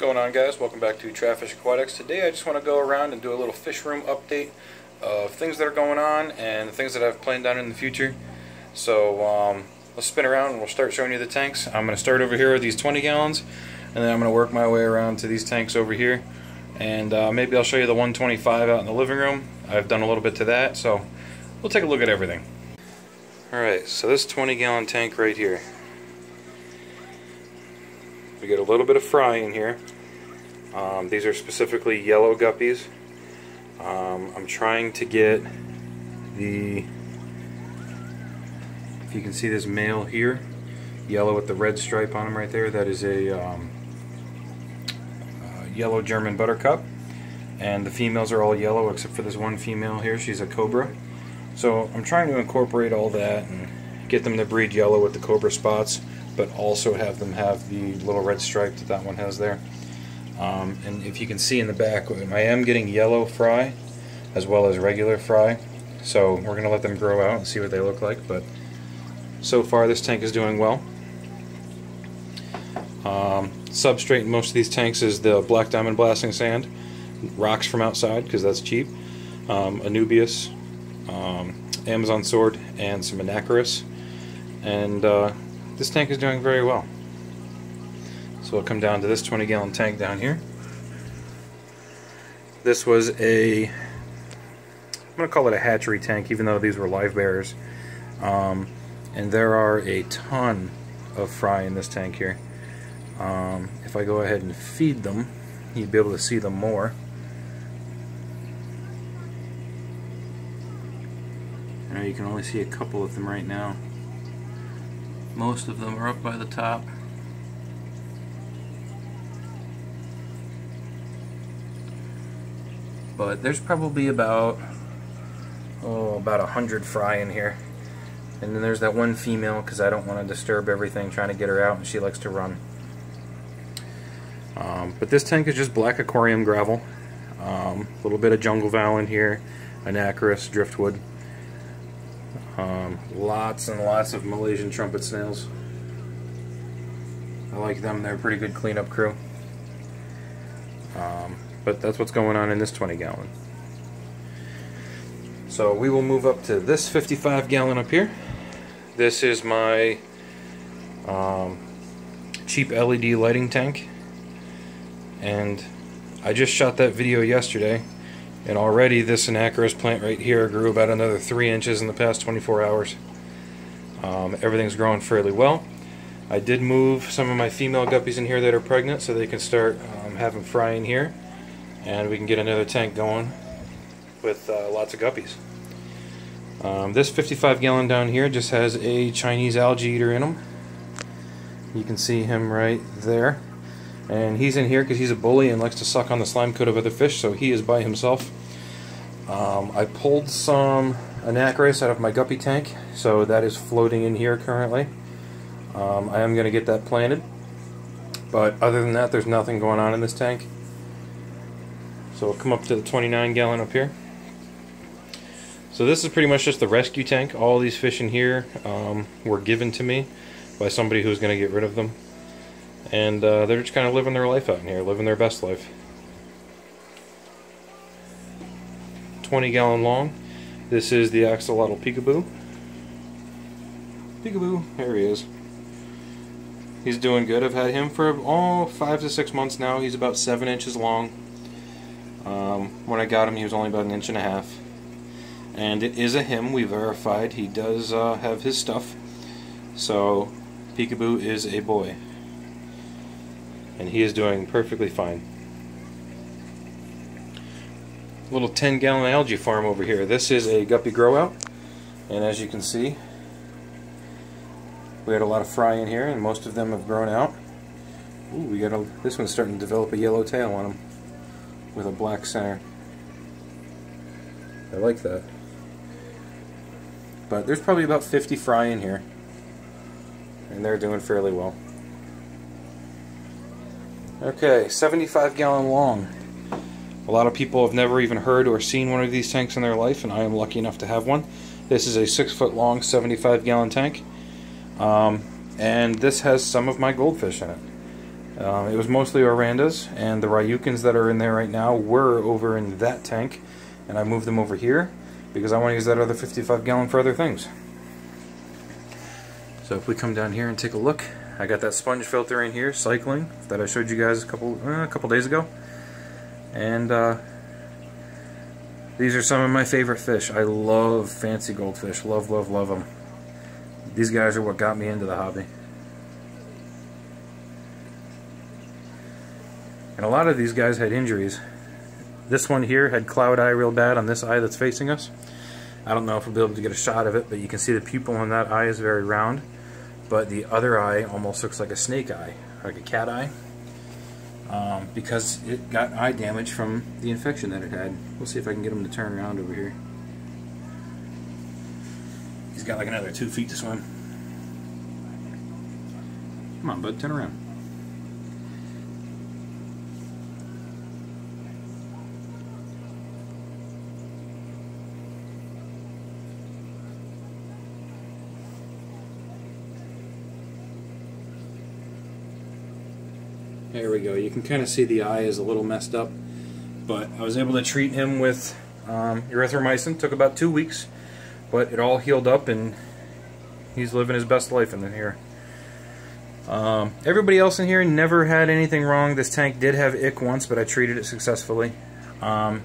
going on guys? Welcome back to Trafish Aquatics. Today I just want to go around and do a little fish room update of things that are going on and things that I've planned on in the future. So um, let's spin around and we'll start showing you the tanks. I'm going to start over here with these 20 gallons and then I'm going to work my way around to these tanks over here. And uh, maybe I'll show you the 125 out in the living room. I've done a little bit to that so we'll take a look at everything. Alright, so this 20 gallon tank right here. We get a little bit of fry in here. Um, these are specifically yellow guppies. Um, I'm trying to get the, if you can see this male here, yellow with the red stripe on him right there, that is a um, uh, yellow German buttercup. And the females are all yellow except for this one female here, she's a cobra. So I'm trying to incorporate all that and get them to breed yellow with the cobra spots but also have them have the little red stripe that that one has there. Um, and if you can see in the back, I am getting yellow fry as well as regular fry. So we're going to let them grow out and see what they look like. But so far this tank is doing well. Um, substrate in most of these tanks is the black diamond blasting sand. Rocks from outside because that's cheap. Um, Anubias, um, Amazon sword, and some Anacharis. And uh, this tank is doing very well. So we'll come down to this 20 gallon tank down here. This was a, I'm going to call it a hatchery tank even though these were live bears. Um, and there are a ton of fry in this tank here. Um, if I go ahead and feed them, you'd be able to see them more. Now you can only see a couple of them right now. Most of them are up by the top. But there's probably about oh about a hundred fry in here. And then there's that one female because I don't want to disturb everything trying to get her out and she likes to run. Um, but this tank is just black aquarium gravel. A um, little bit of jungle val in here, Anacharis, driftwood. Um, lots and lots of Malaysian trumpet snails. I like them, they're a pretty good cleanup crew. Um, but that's what's going on in this 20 gallon. So we will move up to this 55 gallon up here. This is my um, cheap LED lighting tank. And I just shot that video yesterday and already this Anacharis plant right here grew about another 3 inches in the past 24 hours. Um, everything's growing fairly well. I did move some of my female guppies in here that are pregnant so they can start um, having fry in here. And we can get another tank going with uh, lots of guppies. Um, this 55 gallon down here just has a Chinese algae eater in him. You can see him right there. And he's in here because he's a bully and likes to suck on the slime coat of other fish, so he is by himself. Um, I pulled some Anacharis out of my guppy tank, so that is floating in here currently. Um, I am going to get that planted. But other than that, there's nothing going on in this tank. So we'll come up to the 29 gallon up here. So this is pretty much just the rescue tank. All these fish in here um, were given to me by somebody who's going to get rid of them and uh, they're just kind of living their life out in here, living their best life. 20 gallon long. This is the axolotl peekaboo. Peekaboo, there he is. He's doing good. I've had him for all oh five to six months now. He's about seven inches long. Um, when I got him, he was only about an inch and a half. And it is a him. We verified. He does uh, have his stuff. So, Peekaboo is a boy and he is doing perfectly fine. Little 10 gallon algae farm over here. This is a guppy grow out and as you can see we had a lot of fry in here and most of them have grown out. Ooh, we got a, this one's starting to develop a yellow tail on him with a black center. I like that. But there's probably about 50 fry in here and they're doing fairly well. Okay, 75 gallon long. A lot of people have never even heard or seen one of these tanks in their life, and I am lucky enough to have one. This is a 6 foot long, 75 gallon tank. Um, and this has some of my goldfish in it. Um, it was mostly Orandas, and the Ryukins that are in there right now were over in that tank, and I moved them over here because I want to use that other 55 gallon for other things. So if we come down here and take a look, I got that sponge filter in here, cycling, that I showed you guys a couple uh, a couple days ago. And uh, these are some of my favorite fish. I love fancy goldfish. Love, love, love them. These guys are what got me into the hobby. And a lot of these guys had injuries. This one here had cloud eye real bad on this eye that's facing us. I don't know if we'll be able to get a shot of it, but you can see the pupil on that eye is very round but the other eye almost looks like a snake eye, like a cat eye, um, because it got eye damage from the infection that it had. We'll see if I can get him to turn around over here. He's got like another two feet to swim. Come on, bud, turn around. Go. You can kind of see the eye is a little messed up, but I was able to treat him with um, erythromycin. Took about two weeks, but it all healed up and he's living his best life in here. Um, everybody else in here never had anything wrong. This tank did have ick once, but I treated it successfully. Um,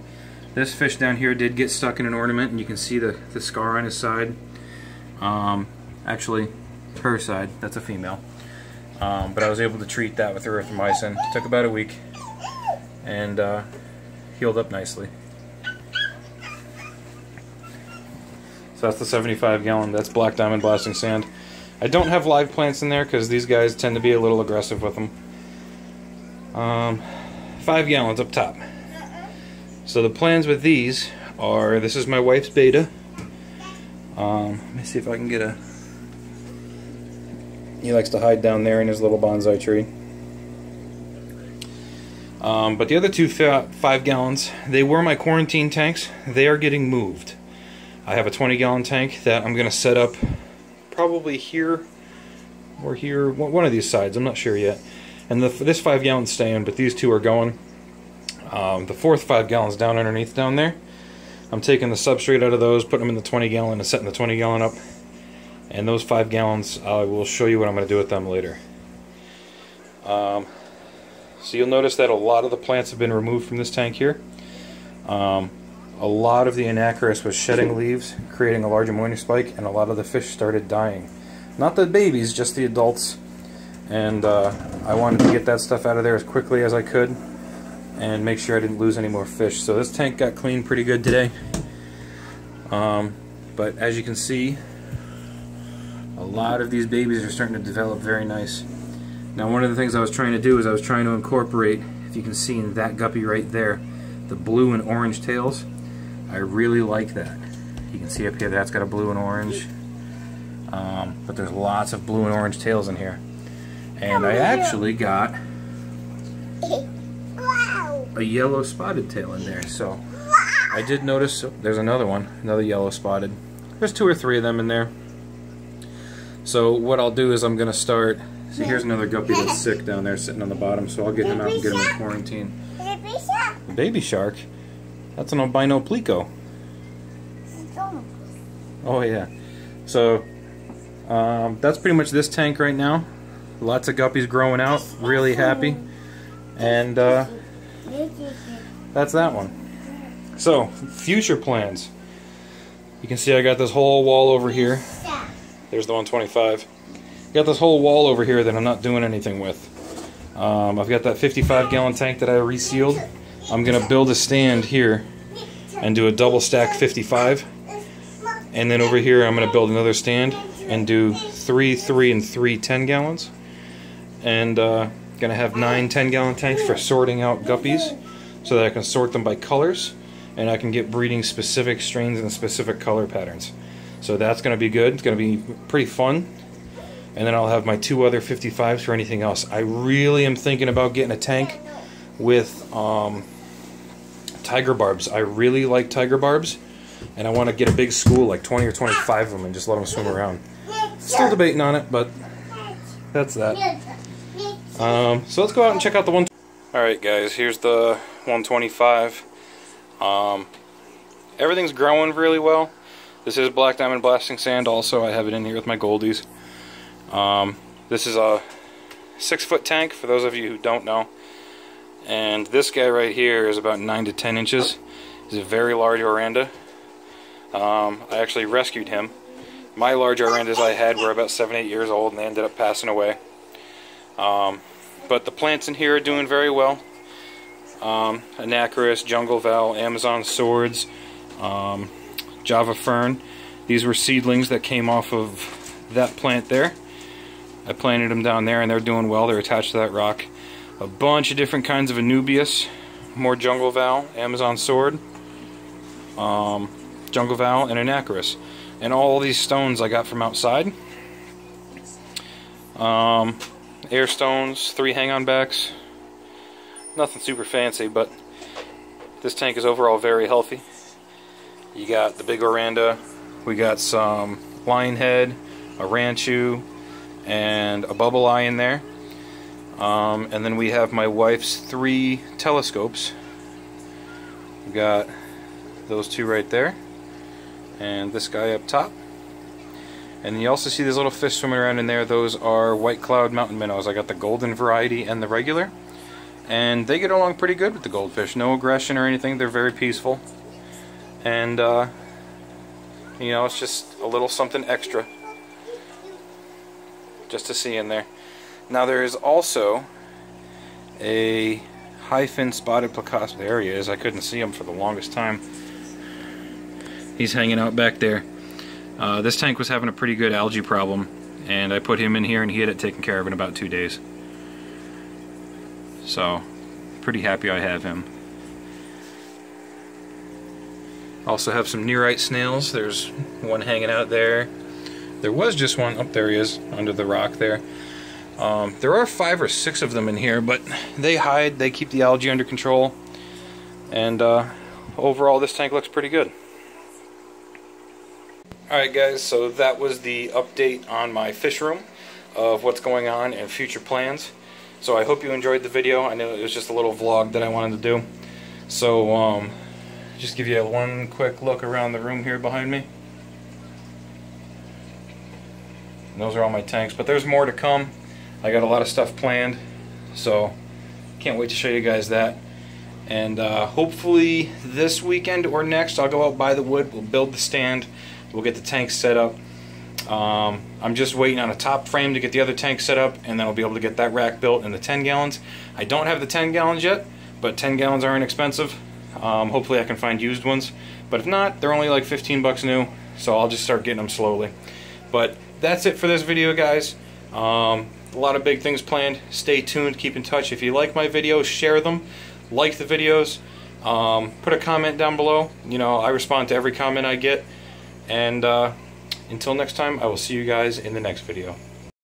this fish down here did get stuck in an ornament, and you can see the, the scar on his side. Um, actually, her side. That's a female. Um, but I was able to treat that with erythromycin. It took about a week and uh, healed up nicely. So that's the 75 gallon. That's black diamond blasting sand. I don't have live plants in there because these guys tend to be a little aggressive with them. Um, five gallons up top. So the plans with these are, this is my wife's betta. Um, let me see if I can get a he likes to hide down there in his little bonsai tree. Um, but the other two five gallons, they were my quarantine tanks. They are getting moved. I have a 20 gallon tank that I'm going to set up probably here or here, one of these sides. I'm not sure yet. And the, this five gallons staying, but these two are going. Um, the fourth five gallons down underneath down there. I'm taking the substrate out of those, putting them in the 20 gallon and setting the 20 gallon up and those five gallons I will show you what I'm going to do with them later. Um, so you'll notice that a lot of the plants have been removed from this tank here. Um, a lot of the Anacharis was shedding leaves creating a large ammonia spike and a lot of the fish started dying. Not the babies just the adults. And uh, I wanted to get that stuff out of there as quickly as I could and make sure I didn't lose any more fish. So this tank got cleaned pretty good today. Um, but as you can see a lot of these babies are starting to develop very nice. Now one of the things I was trying to do is I was trying to incorporate, if you can see in that guppy right there, the blue and orange tails. I really like that. You can see up here that's got a blue and orange. Um, but there's lots of blue and orange tails in here. And I actually got a yellow spotted tail in there. So I did notice, oh, there's another one, another yellow spotted. There's two or three of them in there. So what I'll do is I'm going to start, see here's another guppy that's sick down there sitting on the bottom, so I'll get him out and get him in quarantine. Baby shark? Baby shark? That's an albino pleco. Oh yeah. So um, that's pretty much this tank right now. Lots of guppies growing out, really happy. And uh, that's that one. So, future plans. You can see I got this whole wall over here. There's the 125. Got this whole wall over here that I'm not doing anything with. Um, I've got that 55 gallon tank that I resealed. I'm going to build a stand here and do a double stack 55. And then over here I'm going to build another stand and do three, three, and three 10 gallons. And uh, going to have nine 10 gallon tanks for sorting out guppies so that I can sort them by colors and I can get breeding specific strains and specific color patterns. So that's going to be good. It's going to be pretty fun. And then I'll have my two other 55s for anything else. I really am thinking about getting a tank with um, tiger barbs. I really like tiger barbs. And I want to get a big school, like 20 or 25 of them, and just let them swim around. Still debating on it, but that's that. Um, so let's go out and check out the one. Alright guys, here's the 125. Um, everything's growing really well. This is Black Diamond Blasting Sand also. I have it in here with my goldies. Um, this is a six foot tank for those of you who don't know. And this guy right here is about 9 to 10 inches. He's a very large Oranda. Um, I actually rescued him. My large Orandas I had were about 7 8 years old and they ended up passing away. Um, but the plants in here are doing very well. Um, Anacharis, Jungle Val, Amazon Swords, um, Java Fern. These were seedlings that came off of that plant there. I planted them down there and they're doing well. They're attached to that rock. A bunch of different kinds of Anubias. More Jungle Val, Amazon Sword, um, Jungle Val, and Anacharis. And all these stones I got from outside. Um, air stones, three hang-on backs. Nothing super fancy, but this tank is overall very healthy. You got the big Oranda, we got some Lionhead, a Ranchu, and a Bubble Eye in there. Um, and then we have my wife's three telescopes. We got those two right there, and this guy up top. And you also see these little fish swimming around in there. Those are white cloud mountain minnows. I got the golden variety and the regular. And they get along pretty good with the goldfish. No aggression or anything. They're very peaceful. And, uh, you know, it's just a little something extra. Just to see in there. Now there is also a high-fin spotted placosta. There he is. I couldn't see him for the longest time. He's hanging out back there. Uh, this tank was having a pretty good algae problem, and I put him in here and he had it taken care of in about two days. So, pretty happy I have him. Also have some nerite snails. There's one hanging out there. There was just one. Up oh, there he is, under the rock there. Um, there are five or six of them in here, but they hide. They keep the algae under control. And uh, overall, this tank looks pretty good. Alright guys, so that was the update on my fish room of what's going on and future plans. So I hope you enjoyed the video. I know it was just a little vlog that I wanted to do. So um, just give you one quick look around the room here behind me. And those are all my tanks, but there's more to come. I got a lot of stuff planned, so can't wait to show you guys that. And uh, hopefully this weekend or next I'll go out buy the wood, we'll build the stand, We'll get the tank set up. Um, I'm just waiting on a top frame to get the other tank set up and then I'll be able to get that rack built and the 10 gallons. I don't have the 10 gallons yet, but 10 gallons are inexpensive. Um, hopefully I can find used ones. But if not, they're only like 15 bucks new, so I'll just start getting them slowly. But that's it for this video, guys. Um, a lot of big things planned. Stay tuned, keep in touch. If you like my videos, share them. Like the videos. Um, put a comment down below. You know, I respond to every comment I get. And uh, until next time, I will see you guys in the next video.